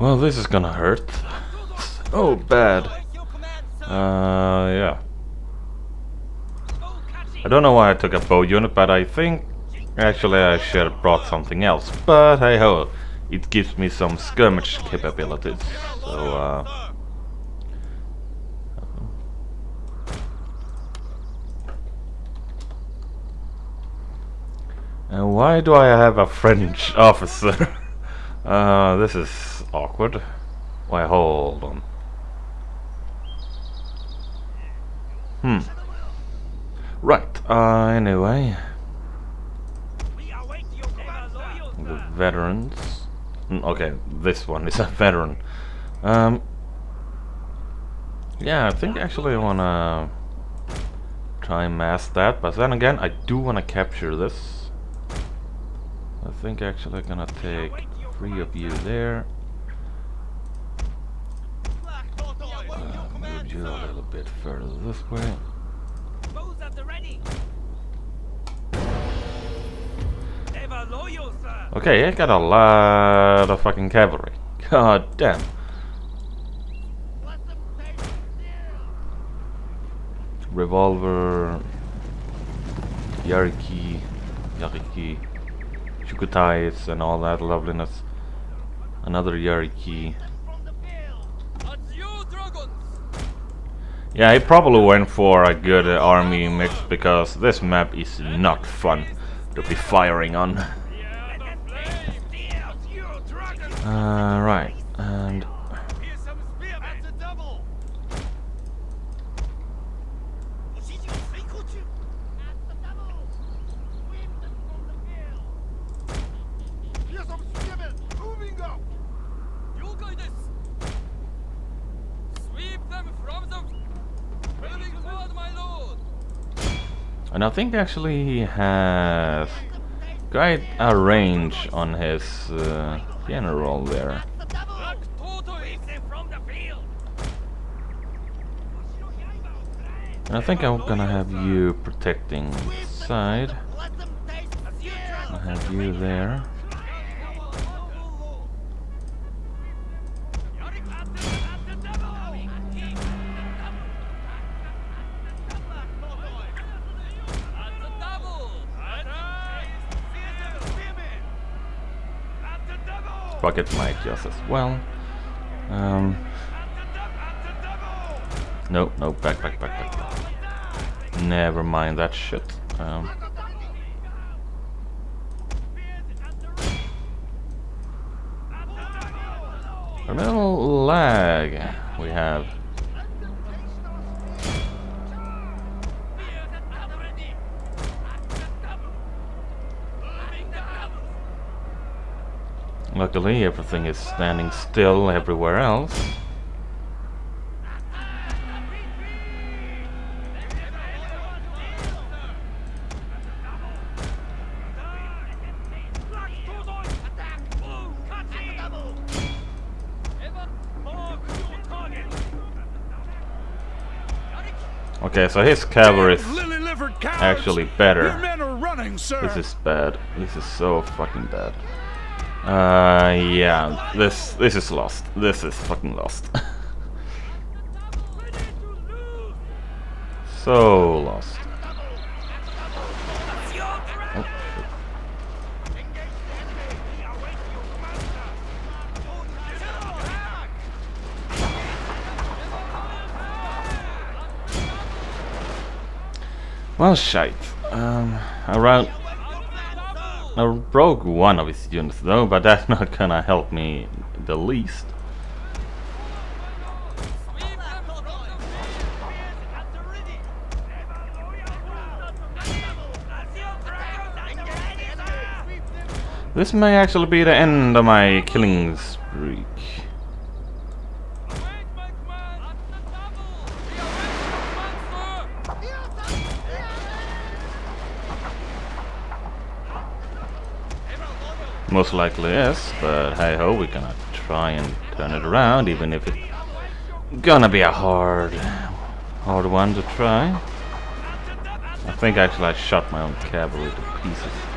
Well, this is gonna hurt. oh, bad. Uh, yeah. I don't know why I took a bow unit, but I think actually I should have brought something else. But hey ho, it gives me some skirmish capabilities. So, uh... And why do I have a French officer? Uh, this is awkward. Why, hold on. Hmm. Right, uh, anyway. The veterans. Mm, okay, this one is a veteran. Um, yeah, I think actually I wanna try and mask that, but then again, I do wanna capture this. I think actually I'm gonna take three of you there. Uh, move you a little bit further this way. Okay, I got a lot of fucking cavalry. God damn. Revolver, Yariki, Yariki. Chukotais and all that loveliness. Another Yariki. Yeah, he probably went for a good uh, army mix because this map is not fun to be firing on. uh, right, And I think they actually he has quite a range on his uh, general there. And I think I'm gonna have you protecting the side. I have you there. Bucket might just as well. Um, no, no, back, back, back, back. Never mind that shit. Um, little lag we have. Luckily, everything is standing still everywhere else. Okay, so his cavalry is actually better. This is bad. This is so fucking bad. Uh, yeah, this this is lost. This is fucking lost. so lost. Oh, well, shite. Um, around I broke one of his units though, but that's not gonna help me the least. This may actually be the end of my killing spree. Most likely yes, but hey ho, we're gonna try and turn it around, even if it's gonna be a hard, hard one to try. I think actually I shot my own cavalry to pieces.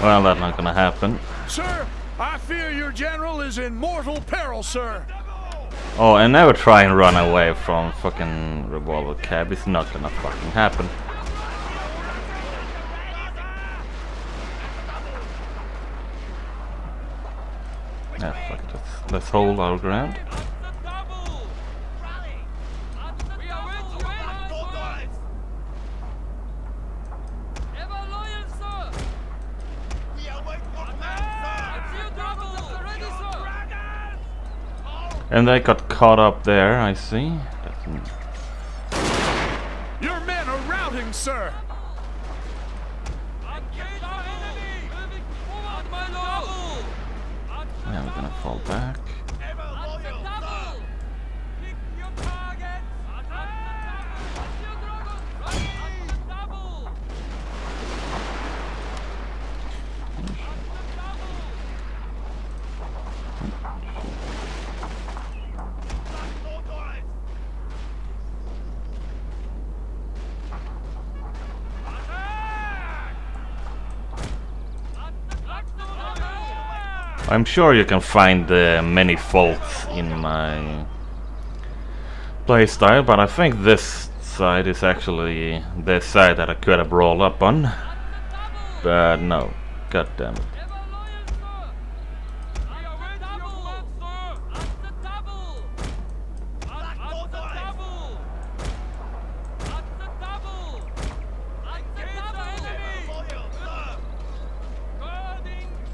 Well, that's not gonna happen. Sir, I fear your general is in mortal peril, sir. Oh, and never try and run away from fucking revolver cav. It's not gonna fucking happen. Yeah, fuck it. Let's, let's hold our ground. And they got caught up there, I see. Your men are routing, sir. yeah, we're gonna fall back. I'm sure you can find uh, many faults in my playstyle, but I think this side is actually the side that I could have rolled up on. But no, god damn it.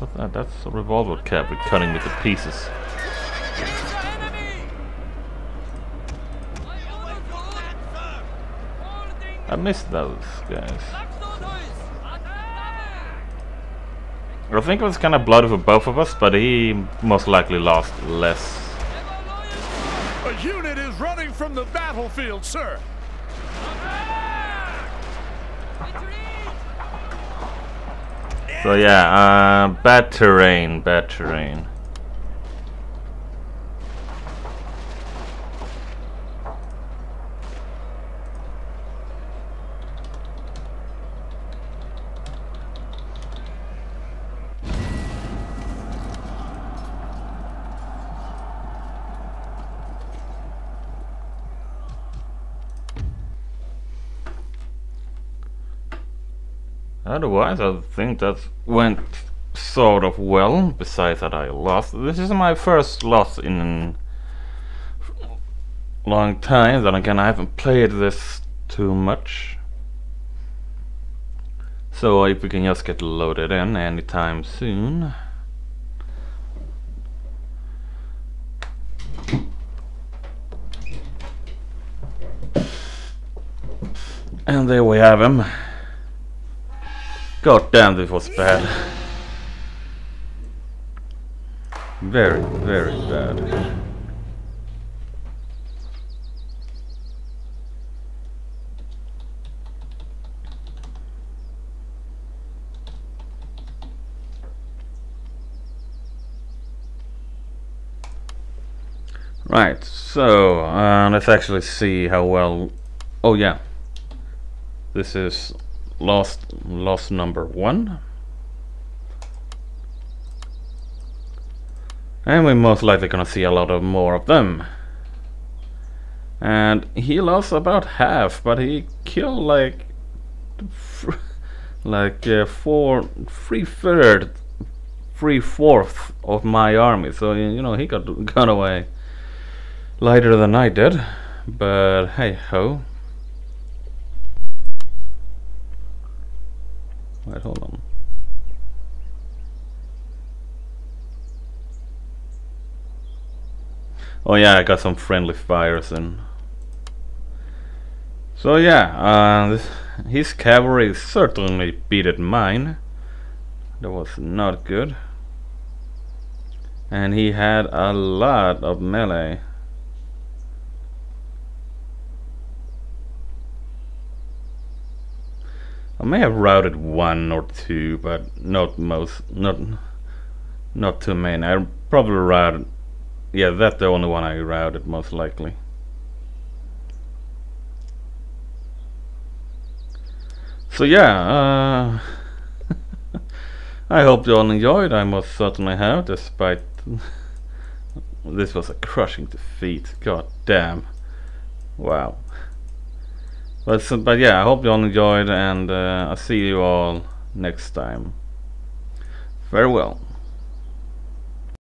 That? Uh, that's a revolver cav with cutting me to pieces. I missed those guys. I think it was kind of bloody for both of us, but he most likely lost less. A unit is running from the battlefield, sir. So yeah, uh, bad terrain, bad terrain. Otherwise, I think that went sort of well, besides that I lost. This is my first loss in a long time, then again I haven't played this too much. So if we can just get loaded in anytime soon. And there we have him. God damn, this was bad. Very, very bad. Right, so uh, let's actually see how well. Oh yeah, this is lost loss number one, and we're most likely gonna see a lot of more of them. And he lost about half, but he killed like like uh, four, three third, three fourth of my army. So you know he got got away lighter than I did, but hey ho. Wait, hold on. Oh yeah, I got some friendly fires in. So yeah, uh, this, his cavalry certainly beat at mine. That was not good. And he had a lot of melee. I may have routed one or two, but not most, not not too many. I probably routed, yeah, that's the only one I routed most likely. So yeah, uh, I hope you all enjoyed. I most certainly have, despite this was a crushing defeat. God damn! Wow. But, but yeah, I hope you all enjoyed and uh, I'll see you all next time. Farewell.